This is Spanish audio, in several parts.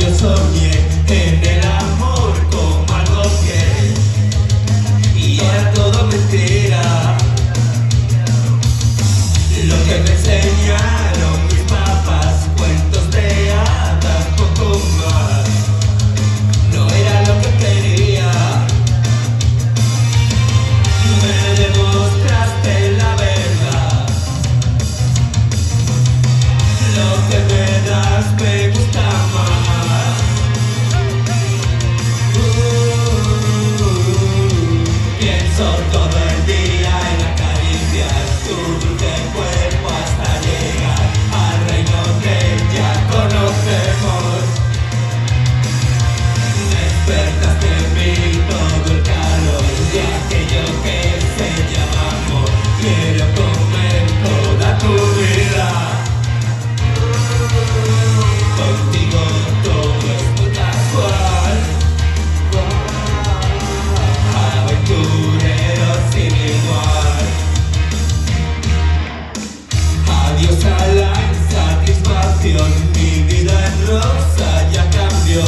yo soñé en el la insatisfacción Mi vida es rosa, ya cambió.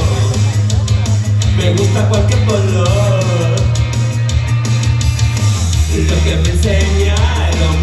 Me gusta cualquier color. Lo que me enseñaron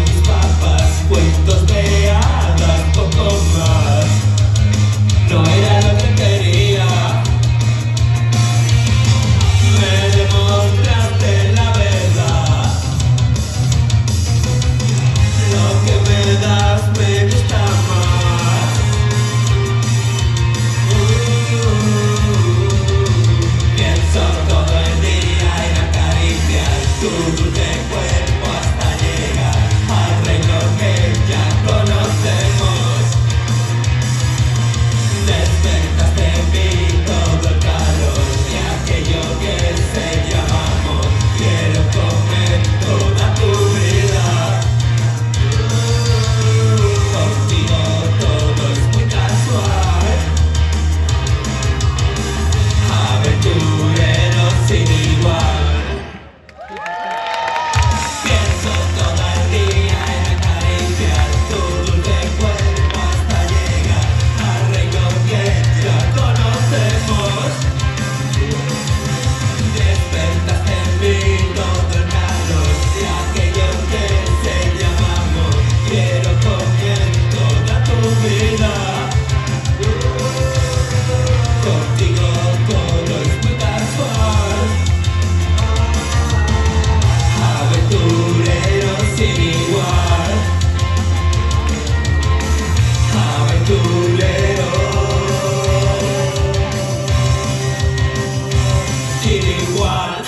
sin igual.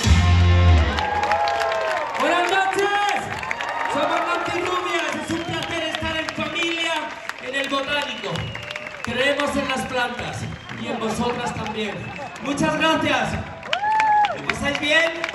Buenas noches, somos Martín Rubias, es un placer estar en familia en el botánico. Creemos en las plantas y en vosotras también. Muchas gracias. ¿Lo pasáis bien?